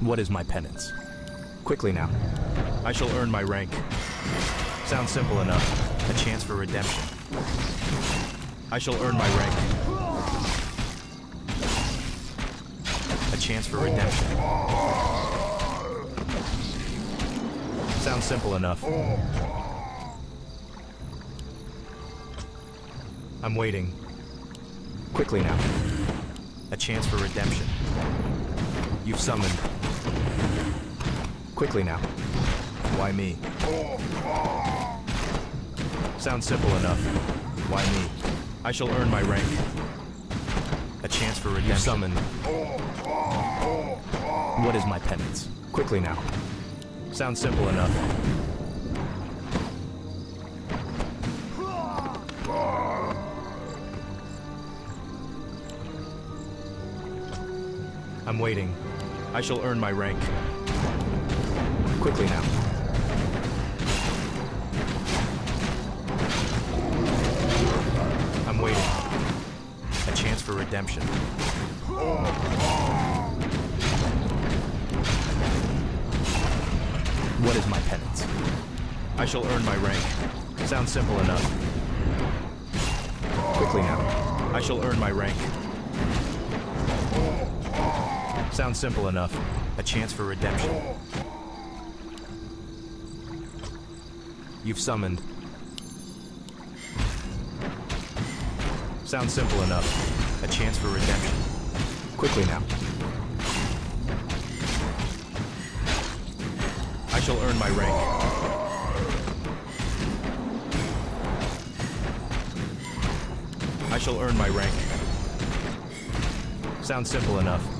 What is my penance? Quickly now. I shall earn my rank. Sounds simple enough. A chance for redemption. I shall earn my rank. A chance for redemption. Sounds simple enough. I'm waiting. Quickly now. A chance for redemption. You've summoned. Quickly now. Why me? Sounds simple enough. Why me? I shall earn my rank. A chance for redemption. You've summoned. What is my penance? Quickly now. Sounds simple enough. I'm waiting. I shall earn my rank. Quickly now. I'm waiting. A chance for redemption. What is my penance? I shall earn my rank. Sounds simple enough. Quickly now. I shall earn my rank. Sounds simple enough. A chance for redemption. You've summoned. Sounds simple enough. A chance for redemption. Quickly now. I shall earn my rank. I shall earn my rank. Sounds simple enough.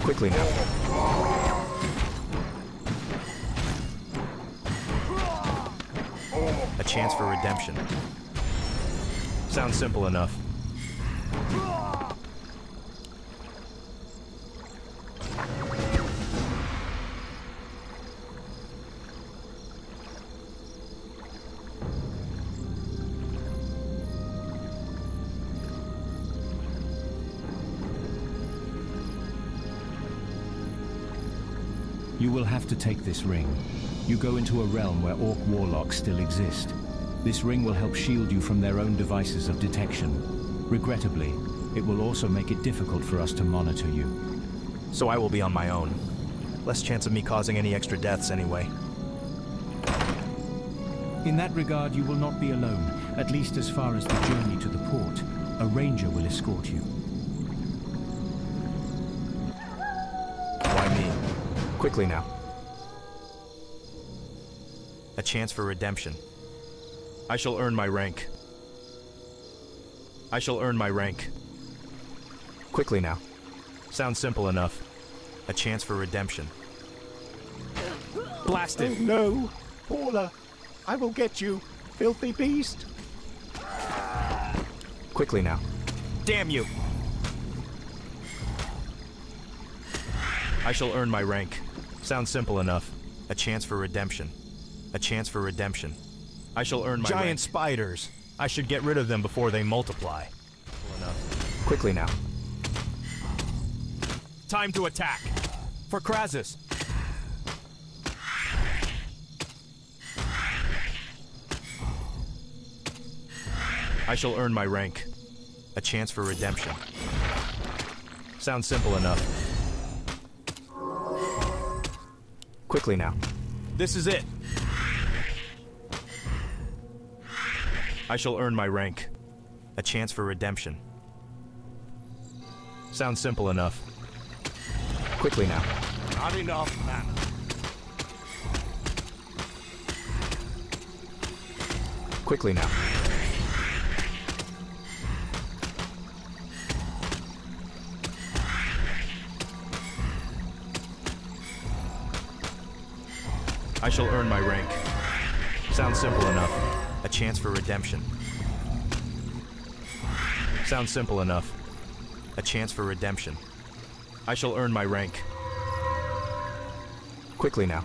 Quickly now. A chance for redemption. Sounds simple enough. You will have to take this ring. You go into a realm where Orc warlocks still exist. This ring will help shield you from their own devices of detection. Regrettably, it will also make it difficult for us to monitor you. So I will be on my own. Less chance of me causing any extra deaths anyway. In that regard, you will not be alone, at least as far as the journey to the port. A ranger will escort you. Quickly now. A chance for redemption. I shall earn my rank. I shall earn my rank. Quickly now. Sounds simple enough. A chance for redemption. Blast it! Oh, no, Paula, I will get you, filthy beast. Quickly now. Damn you! I shall earn my rank. Sounds simple enough. A chance for redemption. A chance for redemption. I shall earn my Giant rank. spiders. I should get rid of them before they multiply. Enough. Quickly now. Time to attack. For Krasus. I shall earn my rank. A chance for redemption. Sounds simple enough. Quickly now. This is it. I shall earn my rank. A chance for redemption. Sounds simple enough. Quickly now. Not enough mana. Quickly now. I shall earn my rank. Sounds simple enough. A chance for redemption. Sounds simple enough. A chance for redemption. I shall earn my rank. Quickly now.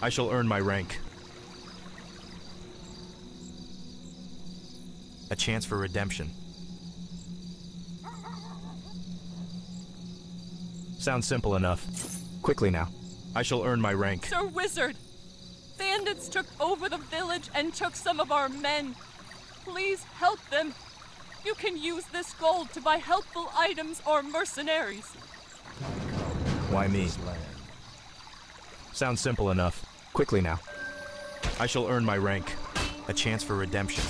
I shall earn my rank. A chance for redemption. Sounds simple enough. Quickly now. I shall earn my rank. Sir Wizard! Bandits took over the village and took some of our men. Please help them. You can use this gold to buy helpful items or mercenaries. Why me? Sounds simple enough. Quickly now. I shall earn my rank. A chance for redemption.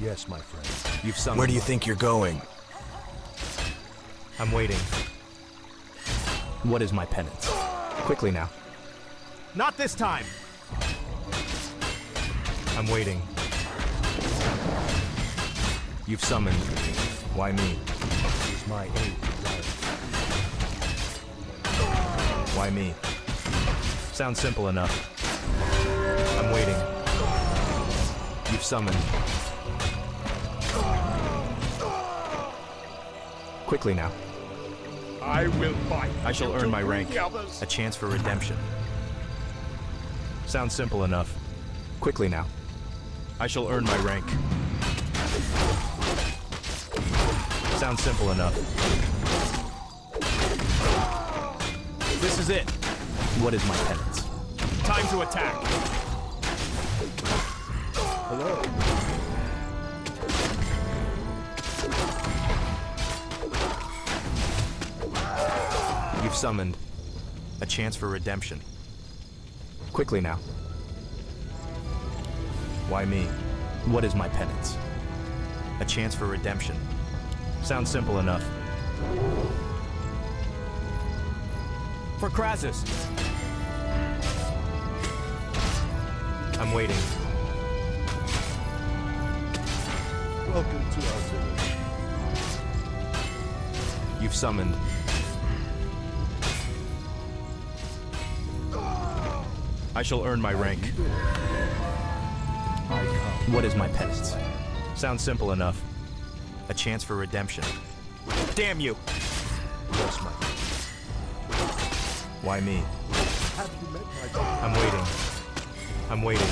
Yes, my friend. You've summoned. Where do you think you're going? I'm waiting. What is my penance? Quickly now. Not this time! I'm waiting. You've summoned. Why me? Is my aid? Why me? Sounds simple enough. I'm waiting. You've summoned. Quickly now. I will fight. I shall earn my rank. A chance for redemption. Sounds simple enough. Quickly now. I shall earn my rank. Sounds simple enough. This is it. What is my penance? Time to attack. Hello. You've summoned. A chance for redemption. Quickly now. Why me? What is my penance? A chance for redemption. Sounds simple enough. For Krasus. I'm waiting. Welcome to our village. You've summoned. I shall earn my rank. I come. What is my penance? Sounds simple enough. A chance for redemption. Damn you! Yes, my Why me? Have you met my? I'm waiting. I'm waiting.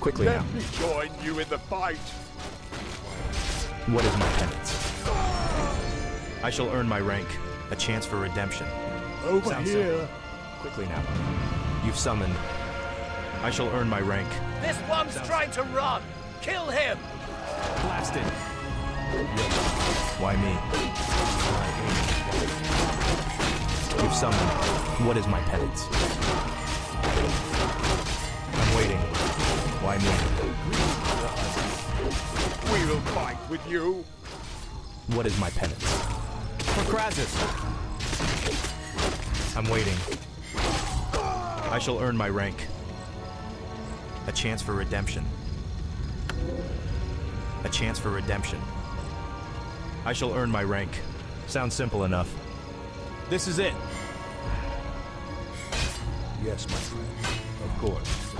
Quickly now. Let me join you in the fight. What is my penance? I shall earn my rank. A chance for redemption. Over Sounds here. Quickly now. You've summoned. I shall earn my rank. This one's trying to run! Kill him! Blasted. Why me? You've summoned. What is my penance? I'm waiting. Why me? We will fight with you. What is my penance? For Krasus. I'm waiting. I shall earn my rank. A chance for redemption. A chance for redemption. I shall earn my rank. Sounds simple enough. This is it. Yes, my friend. Of course.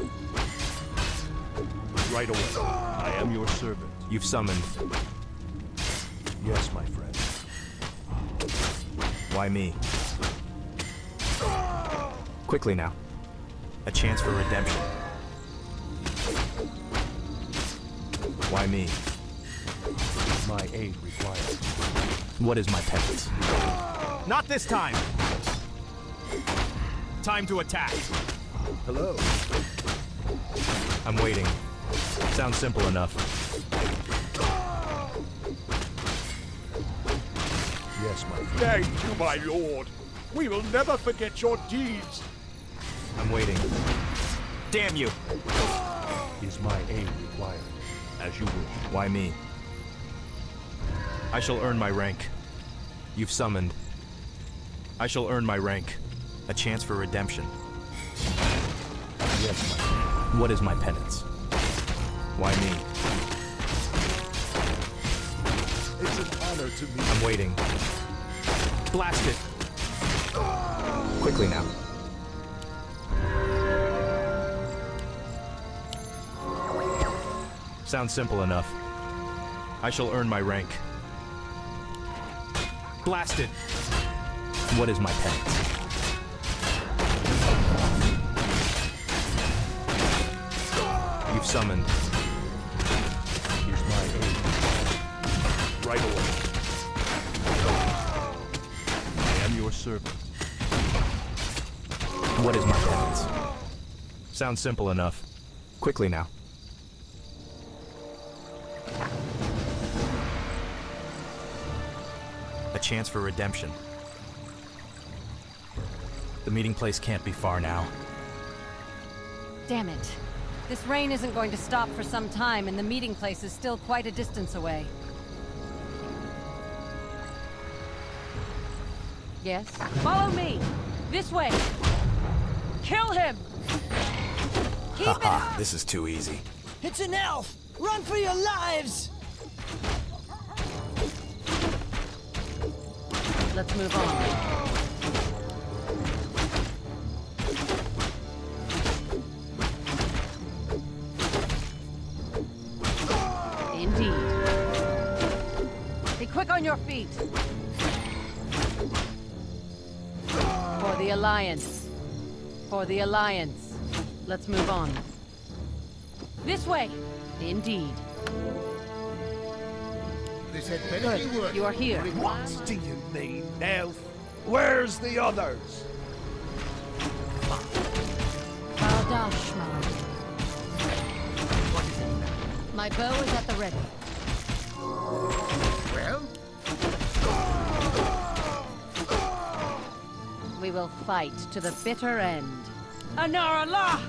Right away. I am your servant. You've summoned. Yes, my friend. Why me? Quickly now. A chance for redemption. Why me? Is my aid required? What is my penance? Not this time. Time to attack. Hello. I'm waiting. Sounds simple enough. Yes, my friend. Thank you, my lord. We will never forget your deeds. I'm waiting. Damn you! Is my aid required? As you wish. Why me? I shall earn my rank. You've summoned. I shall earn my rank. A chance for redemption. Yes, my. What is my penance? Why me? It's an honor to meet I'm waiting. Blasted. Quickly now. Sounds simple enough. I shall earn my rank. Blasted. What is my penance? You've summoned. Is my aid right away. I am your servant. What is my penance? Sounds simple enough. Quickly now. A chance for redemption. The meeting place can't be far now. Damn it. This rain isn't going to stop for some time, and the meeting place is still quite a distance away. Yes? Follow me! This way! Kill him! Keep it Haha, up! this is too easy. It's an elf! Run for your lives! Let's move on. Indeed. Be quick on your feet. For the Alliance. For the Alliance. Let's move on. This way. Indeed. This had better Good. be worth You are here. What do you mean, Elf? Where's the others? Baldashma. My bow is at the ready. Well, We will fight to the bitter end. Anara Allah!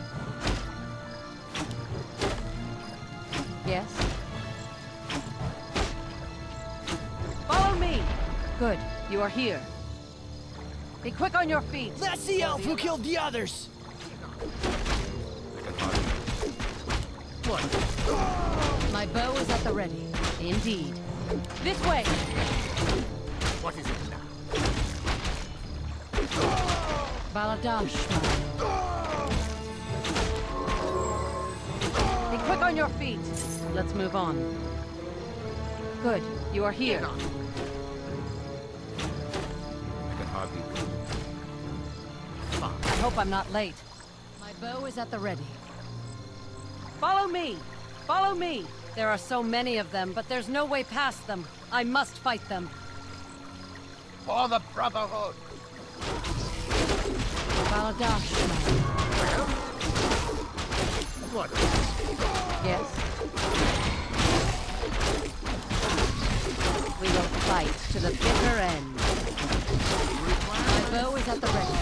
Yes? Good, you are here. Be quick on your feet. That's the elf who killed the others! My bow is at the ready. Indeed. This way! what is it now? Baladashma. Be quick on your feet. Let's move on. Good, you are here. I hope I'm not late. My bow is at the ready. Follow me! Follow me! There are so many of them, but there's no way past them. I must fight them. For the Brotherhood! Baladashma. What? Yes? We will fight to the bitter end. Bow is at the ready.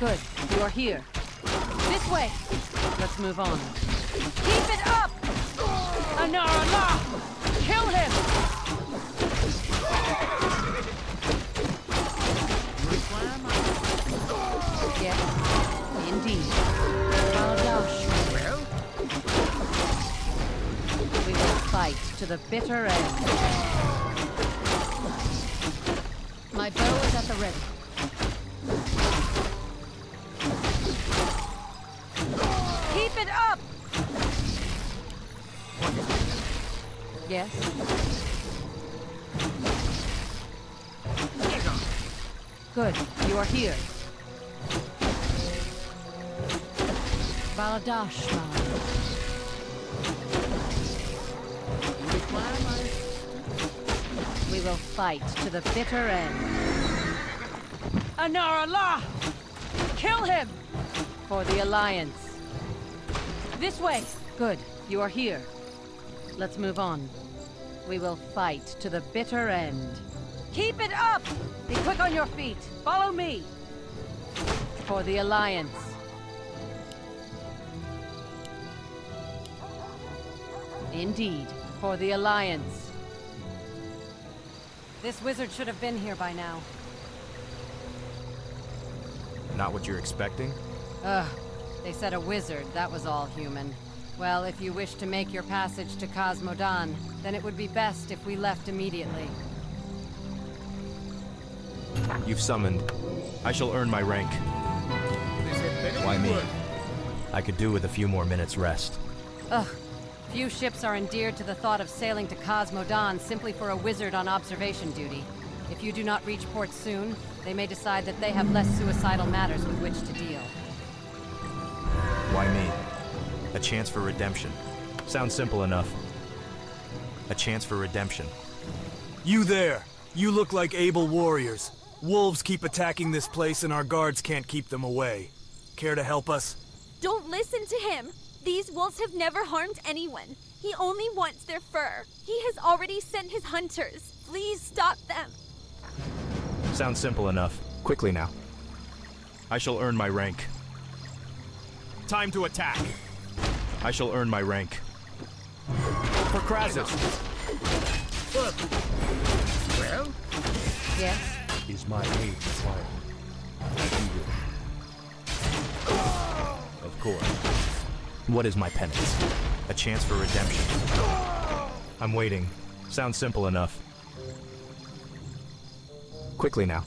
Good, you are here. This way! Let's move on. Keep it up! Anar Allah! Kill him! Yes, indeed. Well, We will fight to the bitter end. You are here. Baladashma. We will fight to the bitter end. Anar Allah! Kill him! For the Alliance. This way! Good, you are here. Let's move on. We will fight to the bitter end. Keep it up! Be quick on your feet. Follow me. For the Alliance. Indeed, for the Alliance. This wizard should have been here by now. Not what you're expecting? Ugh, they said a wizard, that was all human. Well, if you wish to make your passage to Khaz Modan, then it would be best if we left immediately. You've summoned. I shall earn my rank. this had better Why me? I could do with a few more minutes rest. Ugh, few ships are endeared to the thought of sailing to Khaz Modan simply for a wizard on observation duty. If you do not reach port soon, they may decide that they have less suicidal matters with which to deal. Why me? A chance for redemption. Sounds simple enough. A chance for redemption. You there! You look like able warriors. Wolves keep attacking this place and our guards can't keep them away. Care to help us? Don't listen to him! These wolves have never harmed anyone. He only wants their fur. He has already sent his hunters. Please stop them. Sounds simple enough. Quickly now. I shall earn my rank. Time to attack. I shall earn my rank. For Krasus. Well? Yes? Is my aid required? As you wish. Of course. What is my penance? A chance for redemption. I'm waiting. Sounds simple enough. Quickly now.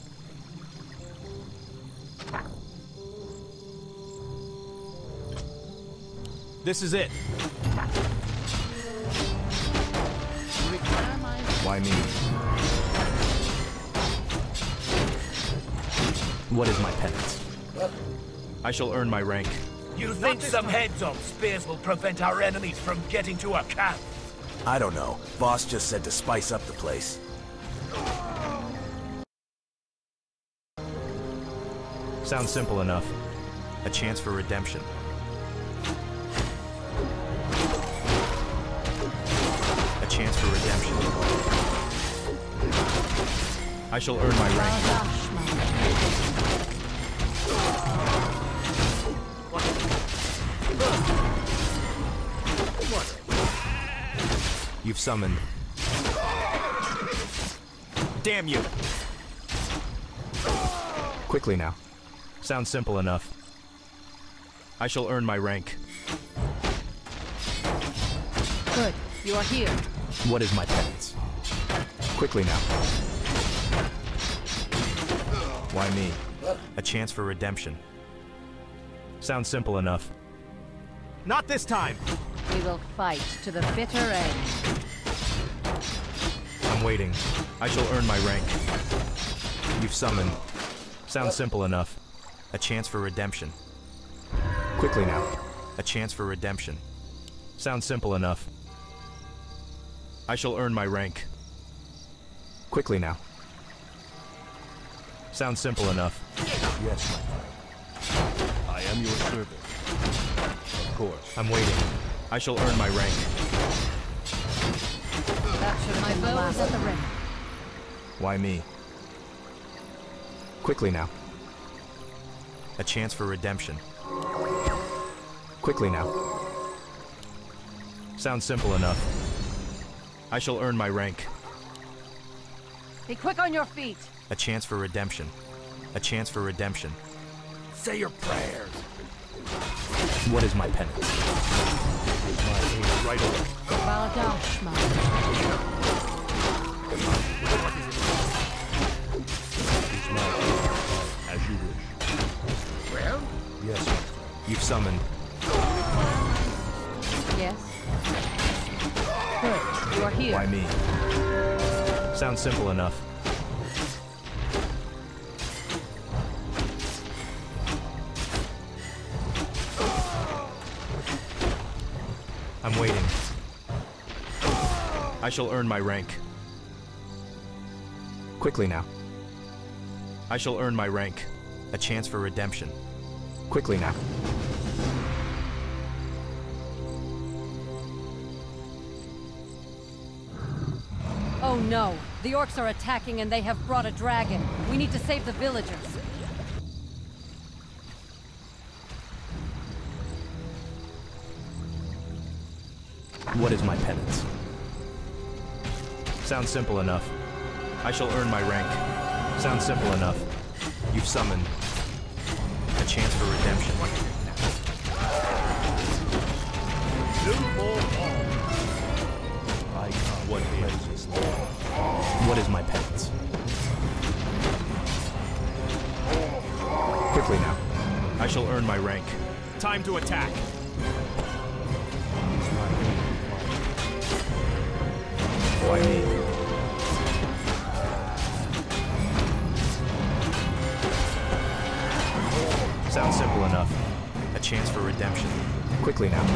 This is it. Why me? What is my penance? I shall earn my rank. You think some heads on spears will prevent our enemies from getting to our camp? I don't know. Boss just said to spice up the place. Sounds simple enough. A chance for redemption. A chance for redemption. I shall earn my rank. You've summoned. Damn you. Quickly now. Sounds simple enough. I shall earn my rank. Good. You are here. What is my penance? Quickly now. Why me? A chance for redemption. Sounds simple enough. Not this time. We will fight to the bitter end. I'm waiting. I shall earn my rank. You've summoned. Sounds simple enough. A chance for redemption. Quickly now. A chance for redemption. Sounds simple enough. I shall earn my rank. Quickly now. Sounds simple enough. Yes, my friend. I am your servant. Of course. I'm waiting. I shall earn my rank. That should my bow is at the ring. Why me? Quickly now. A chance for redemption. Quickly now. Sounds simple enough. I shall earn my rank. Be quick on your feet. A chance for redemption. A chance for redemption. Say your prayers. What is my penance? Is my aid right away? Baldashma. Is my aid required? As you wish. Well? Yes, my friend. You've summoned. Yes? Good. You are here. Why me? Sounds simple enough. I'm waiting. I shall earn my rank. Quickly now. I shall earn my rank. A chance for redemption. Quickly now. Oh no! The orcs are attacking and they have brought a dragon. We need to save the villagers. What is my penance? Sounds simple enough. I shall earn my rank. Sounds simple enough. You've summoned. A chance for redemption. What praises What is my penance? Quickly now. I shall earn my rank. Time to attack. Is my aid required? Why me? Sounds simple enough. A chance for redemption. Quickly now.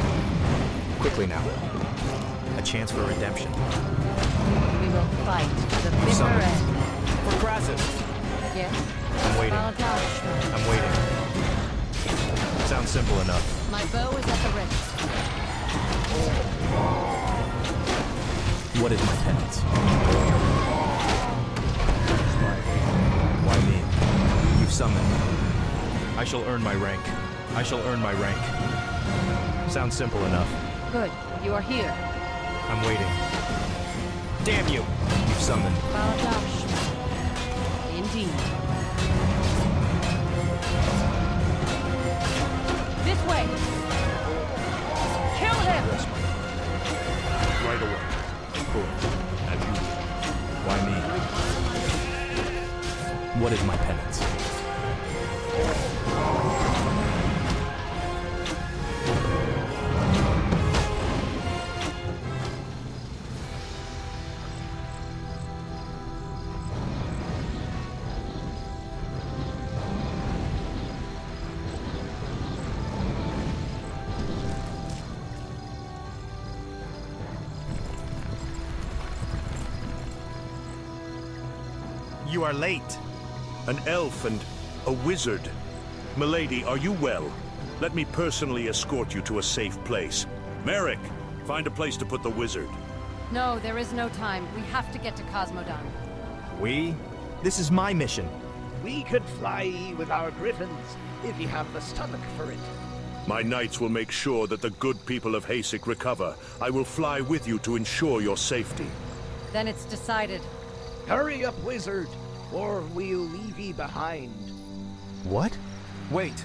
Quickly now. A chance for redemption. We will fight to the bitter Summoned. end. For Krasus! Yes? I'm waiting. I'm waiting. Sounds simple enough. My bow is at the ready. What is my penance? Why me? You've summoned. I shall earn my rank. I shall earn my rank. Sounds simple enough. Good. You are here. I'm waiting. Damn you! You've summoned. Baladash. Indeed. This way! Kill him! Yes, Right away. Course. As you. Why me? What is my penance? You are late. An elf and a wizard. Milady, are you well? Let me personally escort you to a safe place. Merrick, find a place to put the wizard. No, there is no time. We have to get to Khaz Modan. We? This is my mission. We could fly with our griffins if you have the stomach for it. My knights will make sure that the good people of Hasic recover. I will fly with you to ensure your safety. Then it's decided. Hurry up, wizard, or we'll leave ye behind. What? Wait.